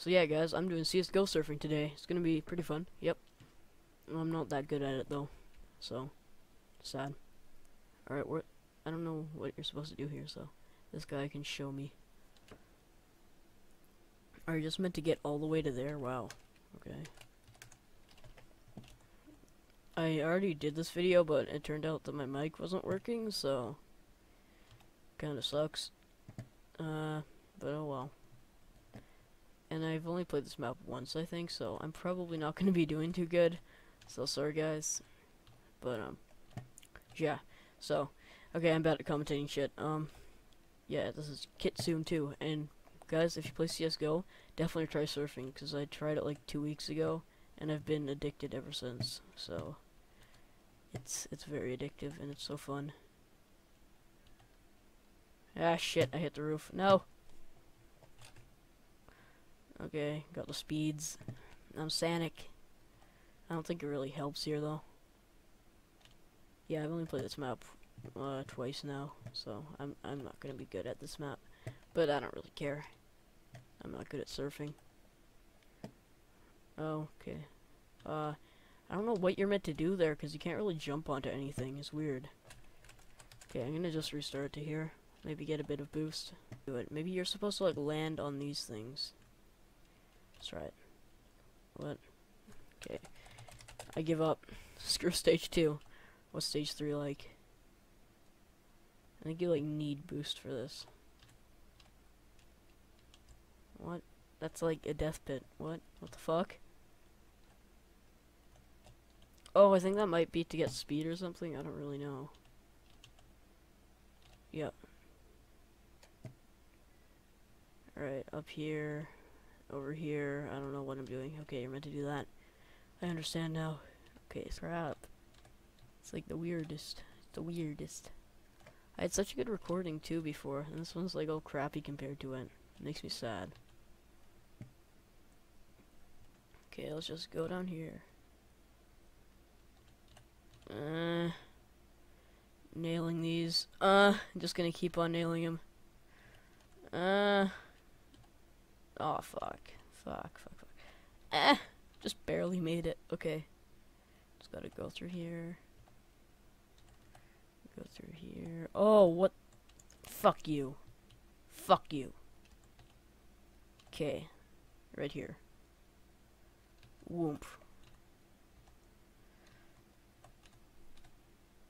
So yeah, guys, I'm doing CSGO surfing today. It's gonna be pretty fun. Yep. I'm not that good at it though, so sad. All right, what? I don't know what you're supposed to do here, so this guy can show me. Are you just meant to get all the way to there? Wow. Okay. I already did this video, but it turned out that my mic wasn't working, so kinda sucks. Uh, but oh well. And I've only played this map once, I think, so I'm probably not gonna be doing too good. So sorry, guys. But um, yeah. So, okay, I'm bad at commentating shit. Um, yeah, this is Kitsune 2, and guys, if you play CS:GO, definitely try surfing because I tried it like two weeks ago, and I've been addicted ever since. So, it's it's very addictive and it's so fun. Ah shit! I hit the roof. No. Okay, got the speeds. I'm Sanic. I don't think it really helps here though. Yeah, I've only played this map uh, twice now, so I'm I'm not gonna be good at this map. But I don't really care. I'm not good at surfing. Oh, okay. Uh, I don't know what you're meant to do there, because you can't really jump onto anything. It's weird. Okay, I'm gonna just restart to here. Maybe get a bit of boost. Do it. Maybe you're supposed to, like, land on these things. Try it. What? Okay. I give up. Screw stage 2. What's stage 3 like? I think you, like, need boost for this. What? That's like a death pit. What? What the fuck? Oh, I think that might be to get speed or something. I don't really know. Yep. Alright, up here, over here. I don't know what I'm doing. Okay, you're meant to do that. I understand now. Okay, crap. It's like the weirdest. The weirdest. I had such a good recording too before, and this one's like all crappy compared to it. it makes me sad. Okay, let's just go down here. Uh, nailing these. Uh, I'm just gonna keep on nailing them. Uh, oh fuck, fuck, fuck, fuck. Eh, just barely made it. Okay, just gotta go through here. Go through here. Oh, what? Fuck you. Fuck you. Okay, right here. Whoomp.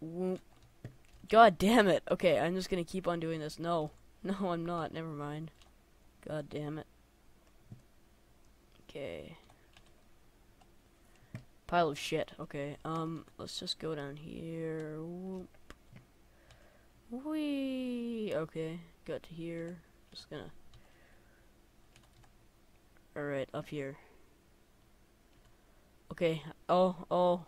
Whoomp. God damn it. Okay, I'm just gonna keep on doing this. No. No, I'm not. Never mind. God damn it. Okay. Pile of shit. Okay, um, let's just go down here. Whoop. Okay, got to here. Just gonna... Alright, up here. Okay, oh, oh.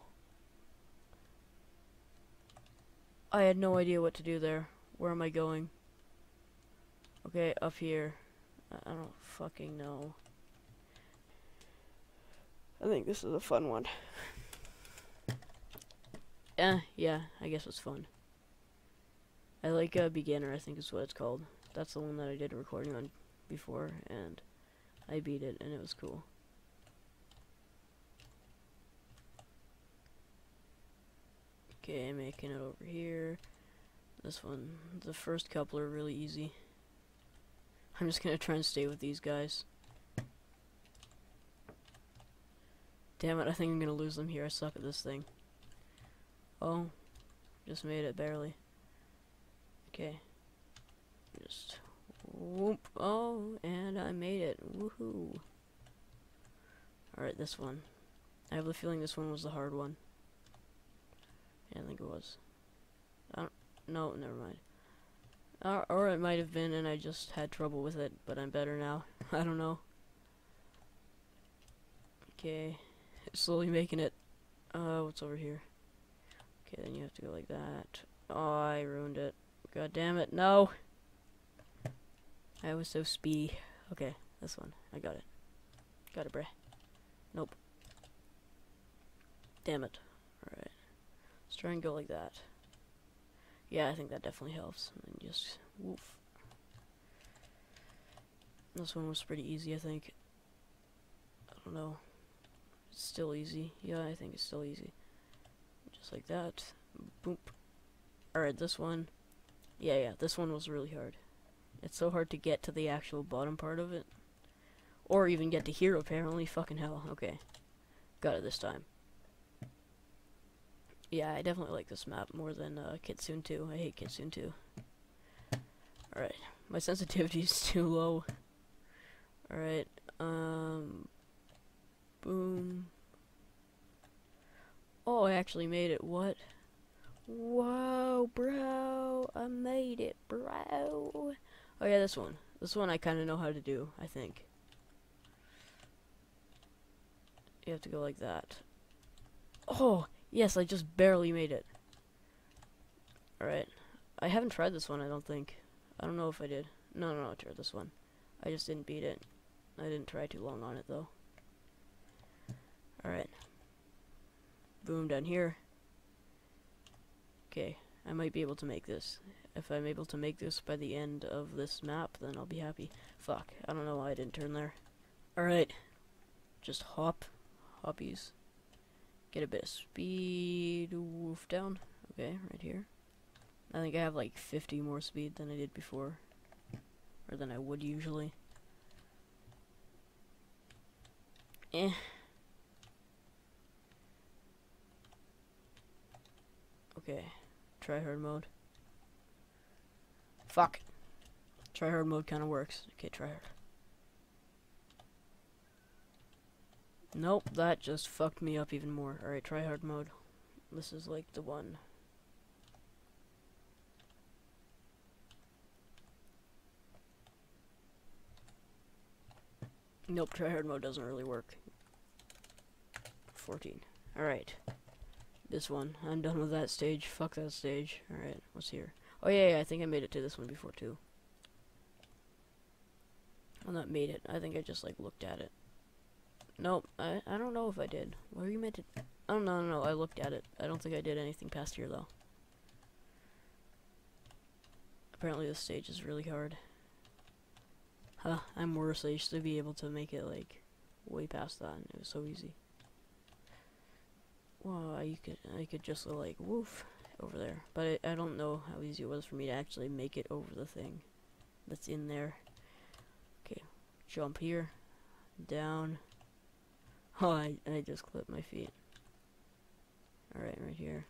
I had no idea what to do there. Where am I going? Okay, up here. I don't fucking know. I think this is a fun one. Eh, yeah, I guess it's fun. I like a uh, beginner, I think is what it's called. That's the one that I did a recording on before, and I beat it, and it was cool. Okay, making it over here. This one, the first couple are really easy. I'm just gonna try and stay with these guys. Damn it, I think I'm gonna lose them here. I suck at this thing. Oh, just made it barely. Okay. Just whoop. Oh, and I made it. Woohoo. Alright, this one. I have the feeling this one was the hard one. Yeah, I think it was. I don't, no, never mind. Or, or it might have been and I just had trouble with it, but I'm better now. I don't know. Okay. Slowly making it. Uh, what's over here? Okay, then you have to go like that. Oh, I ruined it. God damn it, no! I was so speedy. Okay, this one. I got it. Got it, bruh. Nope. Damn it. Alright. Let's try and go like that. Yeah, I think that definitely helps. And just, woof. This one was pretty easy, I think. I don't know. Still easy. Yeah, I think it's still easy. Just like that. Boop. Alright, this one. Yeah, yeah, this one was really hard. It's so hard to get to the actual bottom part of it. Or even get to here, apparently. Fucking hell. Okay. Got it this time. Yeah, I definitely like this map more than uh, Kitsune 2. I hate Kitsune 2. Alright. My sensitivity is too low. Alright. Um... Boom. Oh, I actually made it. What? Whoa, bro. I made it, bro. Oh, yeah, this one. This one I kind of know how to do, I think. You have to go like that. Oh, yes, I just barely made it. Alright. I haven't tried this one, I don't think. I don't know if I did. No, no, no, I tried this one. I just didn't beat it. I didn't try too long on it, though. Alright. Boom, down here. Okay, I might be able to make this. If I'm able to make this by the end of this map, then I'll be happy. Fuck, I don't know why I didn't turn there. Alright. Just hop. Hoppies. Get a bit of speed. Woof down. Okay, right here. I think I have like 50 more speed than I did before. Or than I would usually. Eh. Okay. Try hard mode. Fuck. Try hard mode kind of works. Okay, try hard. Nope, that just fucked me up even more. Alright, try hard mode. This is like the one. Nope, try hard mode doesn't really work. 14. Alright. This one. I'm done with that stage. Fuck that stage. Alright, what's here? Oh yeah, yeah, I think I made it to this one before too. I'm not made it. I think I just like looked at it. Nope, I I don't know if I did. Where you meant to? Oh no, no, no, I looked at it. I don't think I did anything past here though. Apparently this stage is really hard. Huh, I'm worse. I used to be able to make it like way past that and it was so easy. Well, you could I could just go like woof over there, but I don't know how easy it was for me to actually make it over the thing that's in there. Okay, jump here, down. Oh, I I just clipped my feet. All right, right here.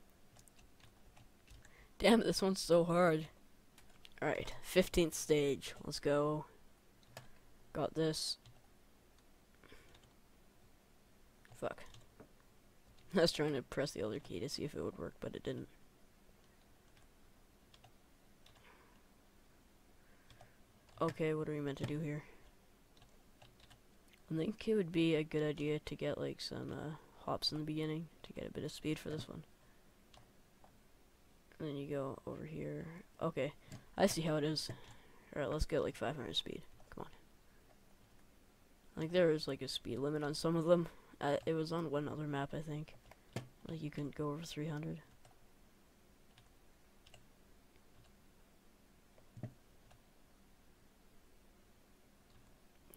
Damn, this one's so hard. All right, 15th stage. Let's go. Got this. Fuck. I was trying to press the other key to see if it would work, but it didn't. Okay, what are we meant to do here? I think it would be a good idea to get like some uh, hops in the beginning to get a bit of speed for this one. And then you go over here. Okay, I see how it is. Alright, let's get like 500 speed. Come on. Like there is like a speed limit on some of them. Uh, it was on one other map, I think. Like you couldn't go over 300.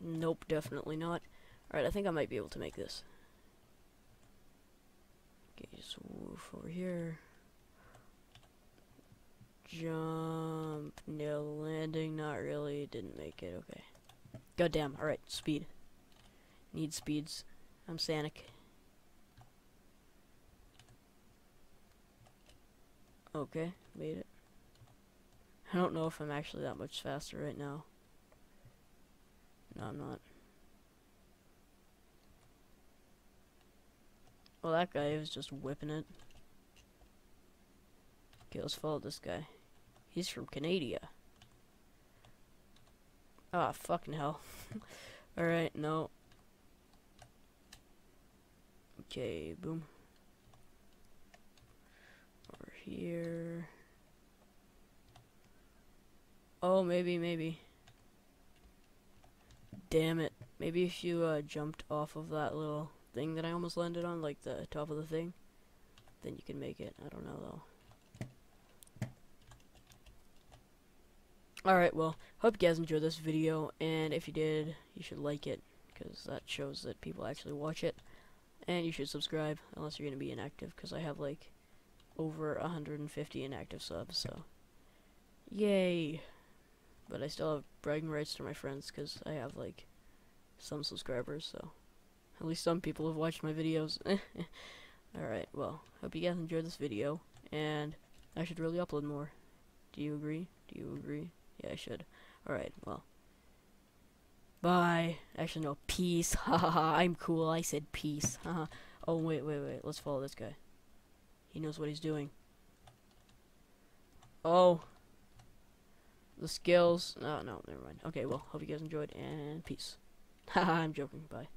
Nope, definitely not. Alright, I think I might be able to make this. Okay, just woof over here. Jump, no landing, not really, didn't make it, okay. Goddamn, alright, speed. Need speeds. I'm Sanic. Okay, made it. I don't know if I'm actually that much faster right now. No, I'm not. Well, that guy was just whipping it. Okay, let's follow this guy. He's from Canada. Ah, oh, fucking hell. Alright, no. Okay, boom. Here. Oh, maybe, maybe. Damn it. Maybe if you uh, jumped off of that little thing that I almost landed on, like the top of the thing, then you can make it. I don't know, though. Alright, well, hope you guys enjoyed this video, and if you did, you should like it, because that shows that people actually watch it. And you should subscribe, unless you're going to be inactive, because I have, like, over 150 inactive subs, so... Yay! But I still have bragging rights to my friends, because I have, like, some subscribers, so... At least some people have watched my videos. Alright, well, hope you guys enjoyed this video, and I should really upload more. Do you agree? Do you agree? Yeah, I should. Alright, well. Bye. Actually, no, peace. Haha, I'm cool. I said peace. Haha. oh, wait, wait, wait. Let's follow this guy. He knows what he's doing. Oh. The skills. Oh, no, never mind. Okay, well, hope you guys enjoyed, and peace. Haha, I'm joking. Bye.